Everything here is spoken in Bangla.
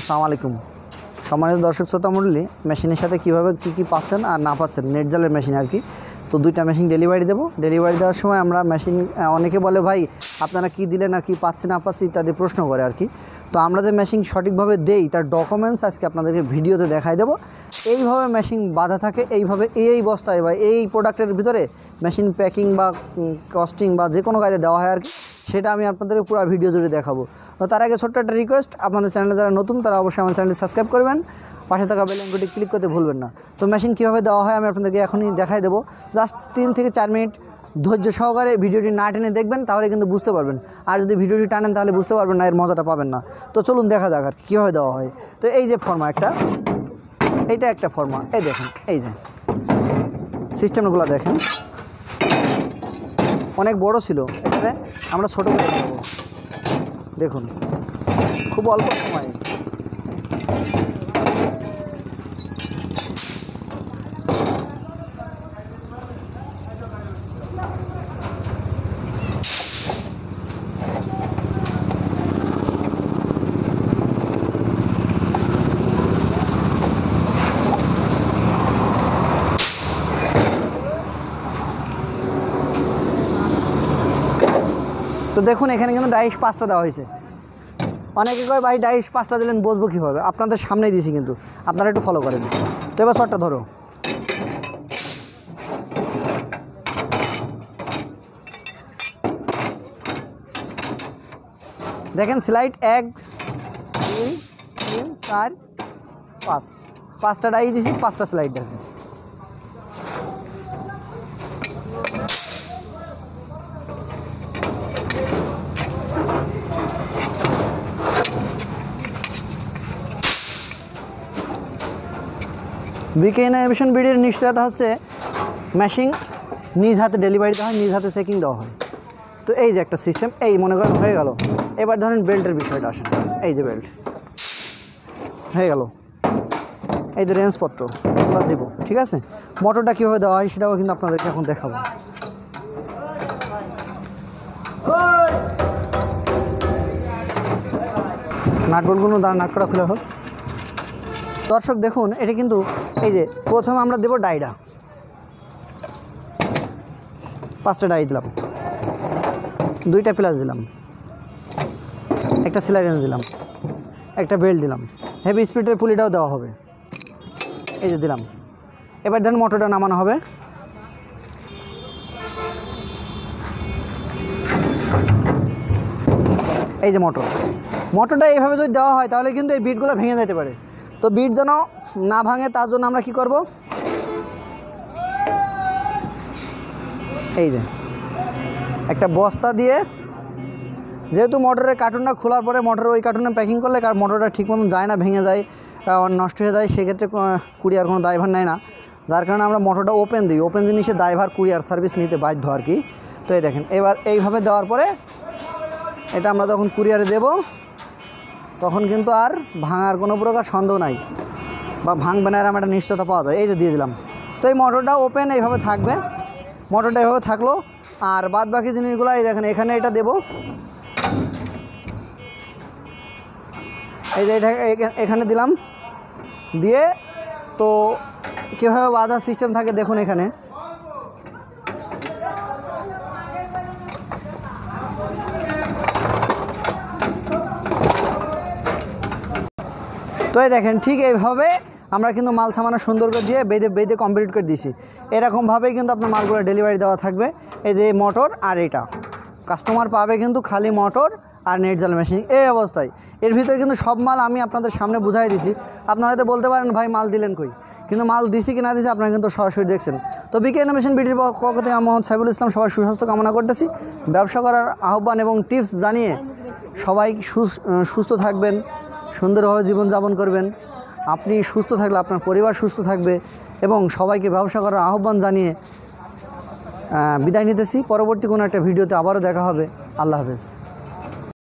আসসালামু আলাইকুম। সম্মানিত দর্শক শ্রোতা মণ্ডলী, মেশিনের সাথে কীভাবে কী কী পাচ্ছেন আর না পাচ্ছেন, নেট জালের মেশিন আর কি। তো দুইটা মেশিন ডেলিভারি দেবো। ডেলিভারি দেওয়ার সময় আমরা মেশিন অনেকে বলে, ভাই, আপনারা কি দিলেন আর কি পাচ্ছে না পাচ্ছি ইত্যাদি প্রশ্ন করে আর কি। তো আমরা যে মেশিন সঠিকভাবে দেই, তার ডকুমেন্টস আজকে আপনাদেরকে ভিডিওতে দেখাই দেবো। এইভাবে মেশিন বাঁধা থাকে, এইভাবে এই এই বস্তায় বা এই প্রোডাক্টের ভিতরে মেশিন প্যাকিং বা কস্টিং বা যে কোনো কাজে দেওয়া হয় আর কি। সেটা আমি আপনাদেরকে পুরো ভিডিও জুড়ে দেখাবো। তো তার আগে ছোট্ট একটা রিকোয়েস্ট আপনাদের চ্যানেলে যারা নতুন, তারা অবশ্যই আমার চ্যানেলটি সাবস্ক্রাইব করবেন। পাশে থাকা বেল আইকনটি ক্লিক করতে ভুলবেন না। তো মেশিন কীভাবে দেওয়া হয় আমি আপনাদেরকে এখনই দেখাই দেবো। জাস্ট তিন থেকে চার মিনিট ধৈর্য সহকারে ভিডিওটি না টেনে দেখবেন, তাহলে কিন্তু বুঝতে পারবেন। আর যদি ভিডিওটি টানেন, তাহলে বুঝতে পারবেন না, এর মজাটা পাবেন না। তো চলুন দেখা যাক আর কীভাবে দেওয়া হয়। তো এই যে ফর্মা একটা, এইটা একটা ফর্মা এই দেখেন, এই যে। সিস্টেমগুলো দেখেন। অনেক বড় ছিল। এখানে আমরা ছোটো করে দেখুন খুব অল্প সময়ে। দেখুন, এখানে কিন্তু ডাইস পাঁচটা দেওয়া হয়েছে। অনেকে কয়, ভাই, ডাইস পাঁচটা দিলেন বসবো কীভাবে? আপনাদের সামনেই দিয়েছি কিন্তু। আপনারা একটু ফলো করেন। তো এবার শটটা ধরো। দেখেন স্লাইড এক, দুই, তিন, চার, পাঁচ। পাঁচটা ডাই দিয়েছি পাঁচটা স্লাইড দেখেন। বিকে ইনোভেশন বিডির নিশ্চয়তা হচ্ছে মেশিন নিজ হাতে ডেলিভারি দেওয়া হয়, নিজ হাতে চেকিং দেওয়া হয়। তো এই যে একটা সিস্টেম, এই মনে করেন হয়ে গেল। এবার ধরেন বেল্টের বিষয়টা আসেন। এই যে বেল্ট। হয়ে গেল। এই যে রেঞ্জপত্র, এগুলো দেবো, ঠিক আছে? মোটরটা কীভাবে দেওয়া হয় সেটাও কিন্তু আপনাদেরকে এখন দেখাবো। নাটবলগুলো দাঁড়া নাট করা খোলা হোক। দর্শক দেখুন, এটা কিন্তু এই যে প্রথমে আমরা দেব ডাইডা পাঁচটা ডাই দিলাম। দুইটা প্লাস দিলাম। একটা সিলাই রেঞ্জ দিলাম। একটা বেল্ট দিলাম। হেভি স্পিডের পুলিটাও দেওয়া হবে। এই যে দিলাম। এবার ধরুন মোটরটা নামানো হবে। এই যে মোটর। মোটরটা এইভাবে যদি দেওয়া হয়, তাহলে কিন্তু এই বিটগুলো ভেঙে যেতে পারে। তো বিট যেন না ভাঙে, তার জন্য আমরা কি করব? এই যে, একটা বস্তা দিয়ে, যেহেতু মোটরের কার্টুনটা খোলার পরে মোটরের ওই কার্টুনে প্যাকিং করলে মোটরটা ঠিক মতন যায় না, ভেঙে যায় নষ্ট হয়ে যায়, সেক্ষেত্রে কুরিয়ার কোনো ড্রাইভার নেয় না। যার কারণে আমরা মোটরটা ওপেন দিই। ওপেন জিনিসে ড্রাইভার কুরিয়ার সার্ভিস নিতে বাধ্য আর কি। তো এই দেখেন, এবার এইভাবে দেওয়ার পরে এটা আমরা যখন কুরিয়ারে দেব তখন কিন্তু আর ভাঙার কোনো প্রকার সন্দেহ নাই বা ভাঙবে না এরম একটা নিশ্চয়তা পাওয়া যায়। এই যে দিয়ে দিলাম। তো এই মোটরটা ওপেন এইভাবে থাকবে। মোটরটা এইভাবে থাকল। আর বাদ বাকি জিনিসগুলো, এই দেখেন, এখানে এটা দেব। এই যে এটা এখানে দিলাম। দিয়ে তো কীভাবে বাধা সিস্টেম থাকে দেখুন এখানে। তো এই দেখেন, ঠিক এইভাবে আমরা কিন্তু মাল সামানো সুন্দর করে দিয়ে বেঁধে বেঁধে কমপ্লিট করে দিছি এরকমভাবেই কিন্তু আপনার মালগুলো ডেলিভারি দেওয়া থাকবে। এই যে মোটর আর এটা। কাস্টমার পাবে কিন্তু খালি মোটর আর নেট জাল মেশিন এই অবস্থায়। এর ভিতরে কিন্তু সব মাল আমি আপনাদের সামনে বুঝাই দিছি। আপনারা হয়তো বলতে পারেন, ভাই, মাল দিলেন কই? কিন্তু মাল দিছি কি না দিছি আপনারা কিন্তু সরাসরি দেখছেন। তো বিকে ইনোভেশন বিটির পক্ষ থেকে আমি মোহাম্মদ সাইবুল ইসলাম সবার সুস্বাস্থ্য কামনা করতেছি। ব্যবসা করার আহ্বান এবং টিপস জানিয়ে সবাই সুস্থ থাকবেন। সুন্দরভাবে জীবনযাপন করবেন। আপনি সুস্থ থাকলে আপনার পরিবার সুস্থ থাকবে এবং সবাইকে ব্যবসা করার আহ্বান জানিয়ে বিদায় নিতেছি। পরবর্তী কোনো একটা ভিডিওতে আবারও দেখা হবে। আল্লাহ হাফেজ।